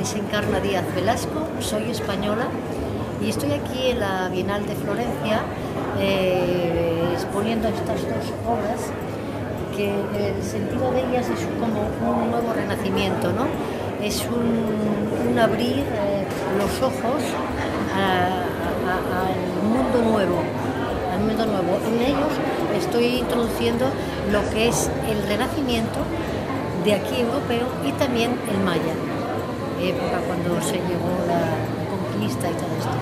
es Encarna Díaz Velasco, soy española y estoy aquí en la Bienal de Florencia eh, exponiendo estas dos obras que el sentido de ellas es como un nuevo renacimiento, ¿no? Es un, abrir eh, los ojos al mundo nuevo, al mundo nuevo. En ellos estoy introduciendo lo que es el renacimiento de aquí europeo y también el maya, época cuando se llegó la conquista y todo esto.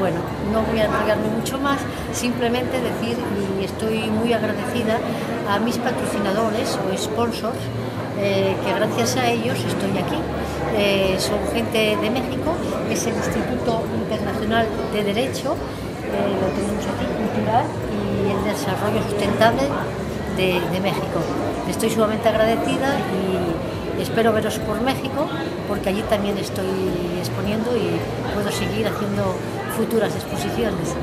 Bueno, no voy a entregarme mucho más, simplemente decir, y estoy muy agradecida a mis patrocinadores o sponsors, eh, que gracias a ellos estoy aquí. Eh, son gente de México, es el Instituto Internacional de Derecho, eh, lo tenemos aquí, cultural, y el Desarrollo Sustentable de, México. Estoy sumamente agradecida y espero veros por México, porque allí también estoy exponiendo y puedo seguir haciendo futuras exposiciones.